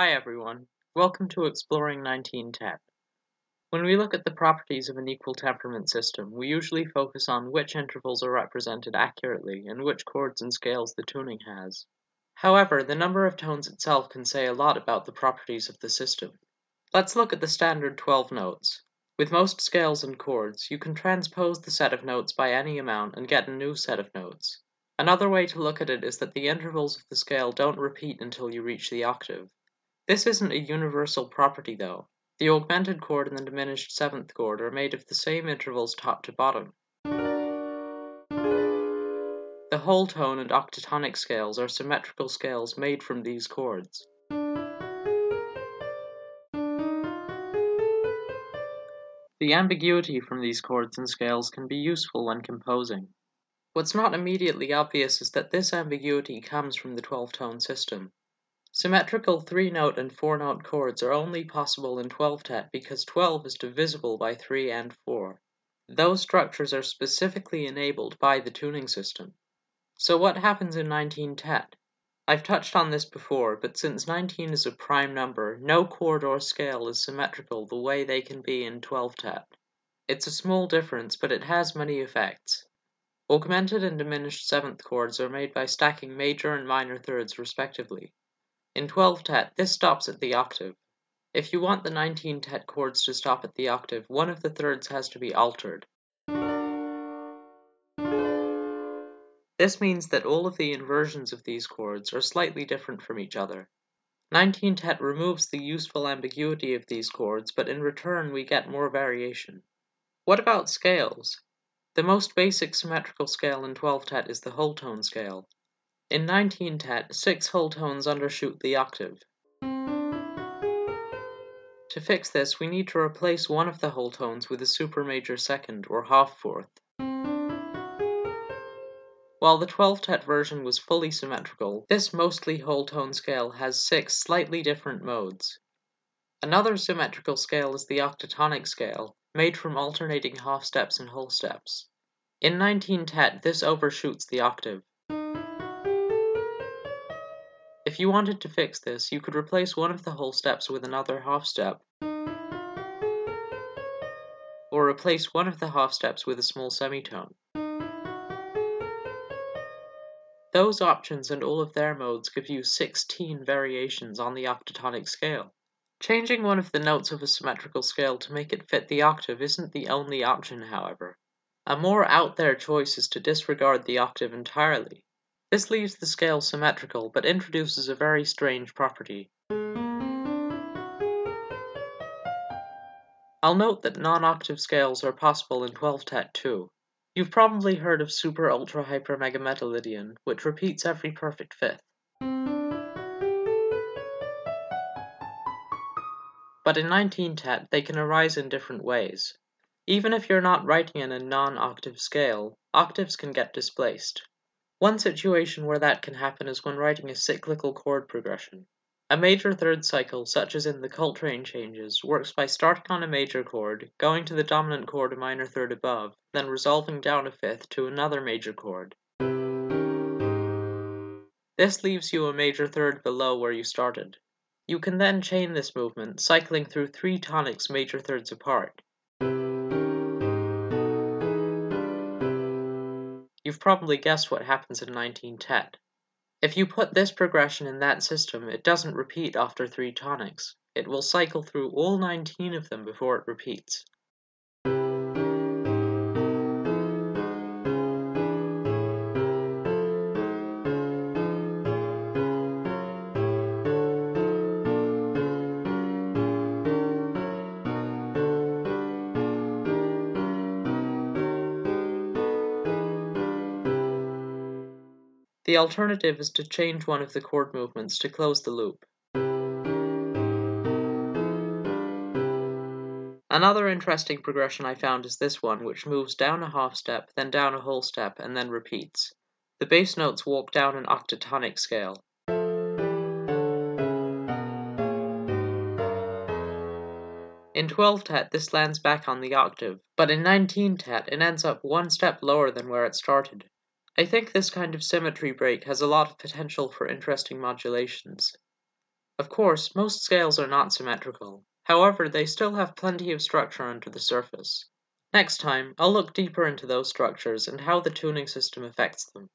Hi everyone, welcome to Exploring 19-tet. When we look at the properties of an equal temperament system, we usually focus on which intervals are represented accurately and which chords and scales the tuning has. However, the number of tones itself can say a lot about the properties of the system. Let's look at the standard 12 notes. With most scales and chords, you can transpose the set of notes by any amount and get a new set of notes. Another way to look at it is that the intervals of the scale don't repeat until you reach the octave. This isn't a universal property though. The augmented chord and the diminished seventh chord are made of the same intervals top to bottom. The whole tone and octatonic scales are symmetrical scales made from these chords. The ambiguity from these chords and scales can be useful when composing. What's not immediately obvious is that this ambiguity comes from the 12-tone system. Symmetrical three-note and four-note chords are only possible in 12-tet because 12 is divisible by 3 and 4. Those structures are specifically enabled by the tuning system. So what happens in 19-tet? I've touched on this before, but since 19 is a prime number, no chord or scale is symmetrical the way they can be in 12-tet. It's a small difference, but it has many effects. Augmented and diminished seventh chords are made by stacking major and minor thirds respectively. In 12-tet, this stops at the octave. If you want the 19-tet chords to stop at the octave, one of the thirds has to be altered. This means that all of the inversions of these chords are slightly different from each other. 19-tet removes the useful ambiguity of these chords, but in return we get more variation. What about scales? The most basic symmetrical scale in 12-tet is the whole tone scale. In 19-tet, six whole tones undershoot the octave. To fix this, we need to replace one of the whole tones with a supermajor second, or half-fourth. While the 12-tet version was fully symmetrical, this mostly whole tone scale has six slightly different modes. Another symmetrical scale is the octatonic scale, made from alternating half steps and whole steps. In 19-tet, this overshoots the octave. If you wanted to fix this, you could replace one of the whole steps with another half step, or replace one of the half steps with a small semitone. Those options and all of their modes give you 16 variations on the octatonic scale. Changing one of the notes of a symmetrical scale to make it fit the octave isn't the only option, however. A more out there choice is to disregard the octave entirely. This leaves the scale symmetrical, but introduces a very strange property. I'll note that non-octave scales are possible in 12-tet too. You've probably heard of super ultra hyper mega meta Lydian, which repeats every perfect fifth. But in 19-tet, they can arise in different ways. Even if you're not writing in a non-octave scale, octaves can get displaced. One situation where that can happen is when writing a cyclical chord progression. A major third cycle, such as in the Coltrane changes, works by starting on a major chord, going to the dominant chord a minor third above, then resolving down a fifth to another major chord. This leaves you a major third below where you started. You can then chain this movement, cycling through three tonics major thirds apart. You've probably guessed what happens in 19-tet. If you put this progression in that system, it doesn't repeat after three tonics. It will cycle through all 19 of them before it repeats. The alternative is to change one of the chord movements to close the loop. Another interesting progression I found is this one, which moves down a half step, then down a whole step, and then repeats. The bass notes walk down an octatonic scale. In 12-tet, this lands back on the octave, but in 19-tet, it ends up one step lower than where it started. I think this kind of symmetry break has a lot of potential for interesting modulations. Of course, most scales are not symmetrical, however they still have plenty of structure under the surface. Next time, I'll look deeper into those structures and how the tuning system affects them.